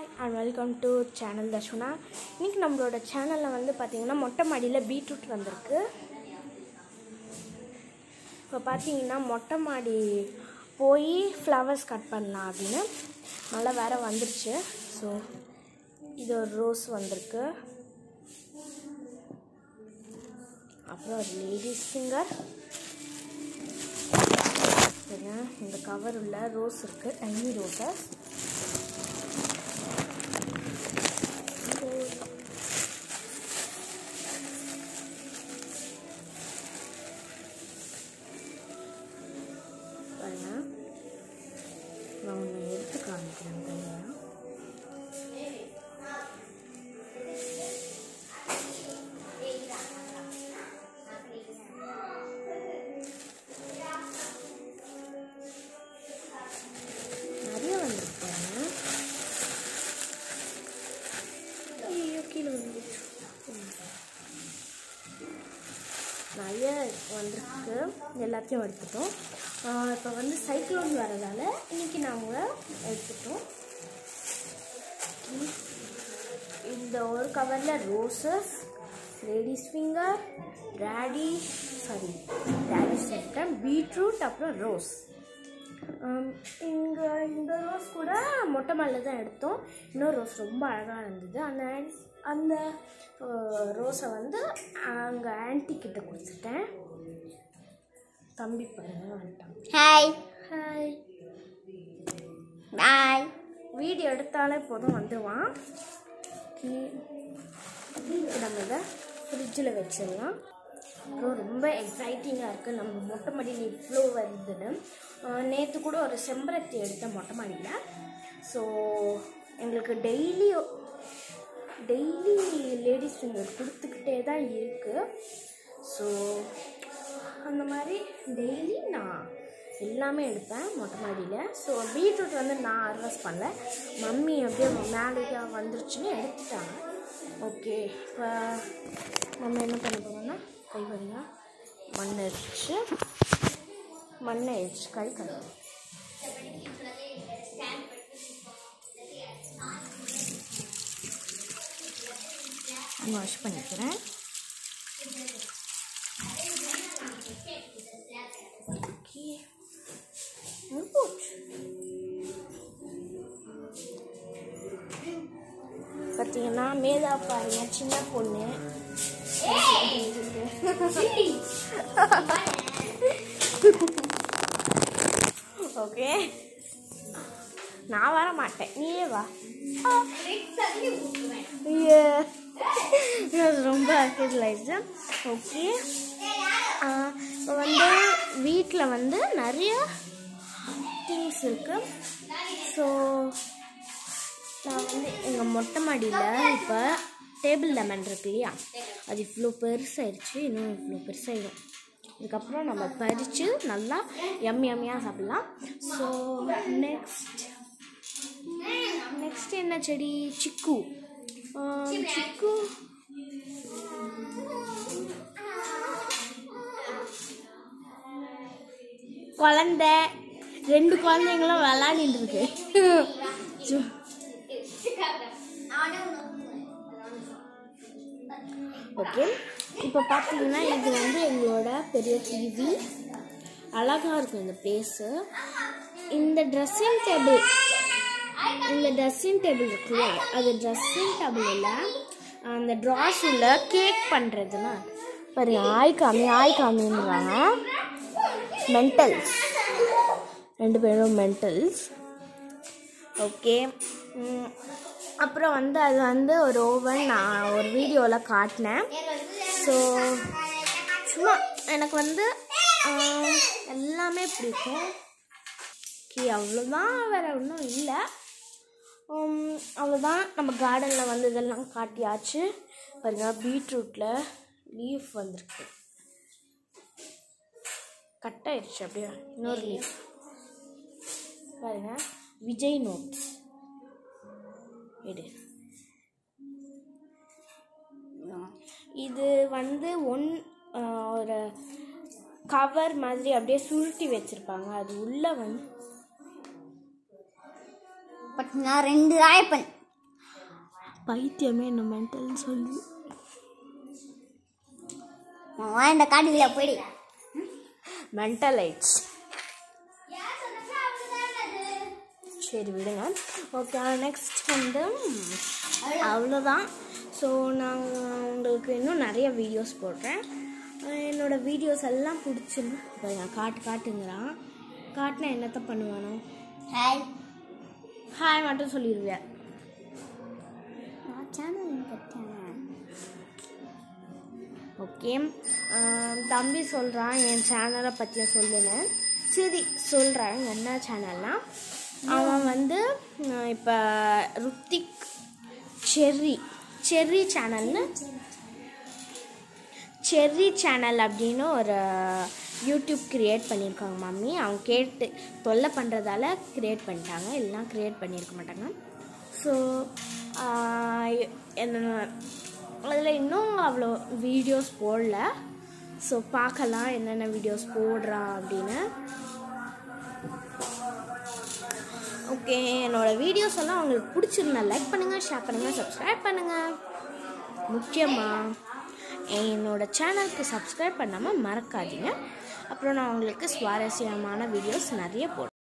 Hi and welcome to channel Darshana இன்றைக்கி நம்மளோட சேனலில் வந்து பார்த்திங்கன்னா மொட்டை மாடியில் பீட்ரூட் வந்திருக்கு. இப்போ பார்த்தீங்கன்னா மொட்டை மாடி போய் ஃப்ளவர்ஸ் கட் பண்ணலாம் அப்படின்னு. நல்லா வேற வந்துருச்சு. ஸோ இது ஒரு ரோஸ் வந்திருக்கு. அப்புறம் ஒரு லேடிஸ் ஃபிங்கர் இந்த கவர் உள்ள ரோஸ் இருக்குது டைனி ரோசஸ் வந்திருக்கு. எல்லாத்தையும் எடுத்துட்டோம். இப்போ வந்து சைக்ளோன் வரதால இன்னைக்கு நாங்கள் எடுத்துட்டோம். இந்த ஒரு கவரில் roses ladies finger radish sorry radish சேர்த்தேன் பீட்ரூட் அப்புறம் ரோஸ் இங்கே இந்த ரோஸ் கூட மொட்டை மாலில் தான் எடுத்தோம். இன்னொரு ரோஸ் ரொம்ப அழகாக இருந்தது. அந்த அந்த ரோஸை வந்து அங்கே ஆன்ட்டி கிட்ட கொடுத்துட்டேன். தம்பி ஹாய் ஹாய் பாய் வீடியோ எடுத்தாலே போதும் வந்துடுவான். கீ- நம்ம இதை ஃப்ரிட்ஜில் வச்சிடலாம். அப்புறம் ரொம்ப எக்ஸைட்டிங்காக இருக்குது நம்ம மொட்டை மாடியில் இவ்வளோ வருதுன்னு நேற்று கூட ஒரு செம்பருத்தி எடுத்தேன் மொட்டை மாடியில். ஸோ எங்களுக்கு டெய்லி டெய்லி லேடிஸ் ஃபிங்கர் கொடுத்துக்கிட்டே தான் இருக்குது ஸோ அந்த மாதிரி டெய்லி நான் எல்லாமே எடுப்பேன் மொட்டை மாடியில். ஸோ பீட்ரூட் வந்து நான் அர்வஸ் பண்ணல. மம்மி அப்படியே மேலேயா வந்துருச்சுன்னு எடுத்துட்டாங்க. ஓகே இப்போ நம்ம என்ன பண்ண போகிறோம்னா கை வழியாக மண் அடிச்சு மண்ணை அடிச்சு கை கழுவு வாஷ் பண்ணிக்கிறேன். ஓகே போச்சு பார்த்தீங்கன்னா மேதா பாருங்க சின்ன பொண்ணு ஓகே நான் வர மாட்டேன் நீயே வா ஐயே. இது ரொம்ப அக்கேஜ் ஓகே வந்து வீட்டில் வந்து நிறைய திங்ஸ் இருக்குது ஸோ நான் வந்து எங்கள் மொட்டை மாடியில் இப்போ டேபிள் லெமன் இருக்கு இல்லையா? அது இவ்வளோ பெருசாகிடுச்சு இன்னும் இவ்வளோ பெருசாகிடும் இதுக்கப்புறம் நம்ம பறித்து நல்லா எம் எம்மியாக சாப்பிட்லாம். ஸோ நெக்ஸ்ட் நெக்ஸ்ட் என்ன செடி? சிக்கு. சிக்கு. குழந்த. ரெண்டு குழந்தைங்களும் விளாண்டுட்டு இருக்கு சு- ஓகே. இப்போ பார்த்தீங்கன்னா இது வந்து எங்களோட பெரிய டிவி அழகாக இருக்கும் இந்த பிளேஸு இந்த ட்ரெஸ்ஸிங் டேபிள் இந்த ட்ரெஸ்ஸிங் டேபிள் இருக்குல்ல அது ட்ரெஸ்ஸிங் டேபிளில் அந்த ட்ராஸ் உள்ள கேக் பண்ணுறதுன்னா பாருங்க ஆய் காமி ஆய் காமின்றாங்க மென்டல்ஸ் ரெண்டு பேரும் மென்டல்ஸ் ஓகே அப்புறம் வந்து அது வந்து ஒரு ஓவன் நான் ஒரு வீடியோவில் காட்டினேன். ஸோ சும்மா எனக்கு வந்து எல்லாமே பிடிக்கும். ஓகே அவ்வளோதான் வேறு ஒன்றும் இல்லை. அவ்வளோதான் நம்ம கார்டனில் வந்து இதெல்லாம் காட்டியாச்சு. பாருங்கள் பீட்ரூட்டில் லீஃப் வந்திருக்கு. கட் ஆயிடுச்சு அப்படியே. இன்னொரு லீஃப் பாருங்க. விஜய் நோட்ஸ் எடு. இது வந்து ஒன் ஒரு கவர் மாதிரி அப்படியே சுருட்டி வச்சிருப்பாங்க. அது உள்ள வந்து பட் நான் ரெண்டு ஆயப்பன். பைத்தியமே என்ன மென்டல்னு சொல்லி. வா இந்த காட்டுக்குள்ள போயிடு. மென்டல் ஆயிடுச்சு சரி விடுங்க. ஓகே நெக்ஸ்ட் வந்து அவ்வளோதான் ஸோ நான் உங்களுக்கு இன்னும் நிறைய வீடியோஸ் போடுறேன். அஹ் என்னோட வீடியோஸ் எல்லாம் பிடிச்சிருந்து இப்போ நான் காட்டு காட்டுங்கிறான். காட்டினா என்னத்த பண்ணுவானோ? ஹாய் ஹாய் மட்டும் சொல்லிடுவேன் சேனல் பற்றேன் ஓகே தம்பி சொல்கிறான் என் சேனலை பற்றி சொல்லுன்னு. சரி சொல்கிறேன் என்ன சேனல்னா அவன் வந்து இப்போ ருத்திக் செர்ரி செர்ரி சேனல்னு செர்ரி சேனல் அப்படின்னு ஒரு யூடியூப் க்ரியேட் பண்ணியிருக்காங்க மம்மி. அவங்க கேட்டு தொல்லை பண்ணுறதால க்ரியேட் பண்ணிட்டாங்க. இல்லைனா க்ரியேட் பண்ணியிருக்க மாட்டாங்க. ஸோ என்ன அதில் இன்னும் அவ்வளோ வீடியோஸ் போடல. ஸோ பார்க்கலாம் என்னென்ன வீடியோஸ் போடுறான் அப்படின்னு. ஓகே என்னோடய வீடியோஸ் எல்லாம் உங்களுக்கு பிடிச்சிருந்தா லைக் பண்ணுங்கள் ஷேர் பண்ணுங்கள் சப்ஸ்கிரைப் பண்ணுங்கள் முக்கியமாக என்னோட சேனலுக்கு சப்ஸ்கிரைப் பண்ணாமல் மறக்காதீங்க. அப்புறம் நான் உங்களுக்கு சுவாரஸ்யமான வீடியோஸ் நிறைய போடுறேன்.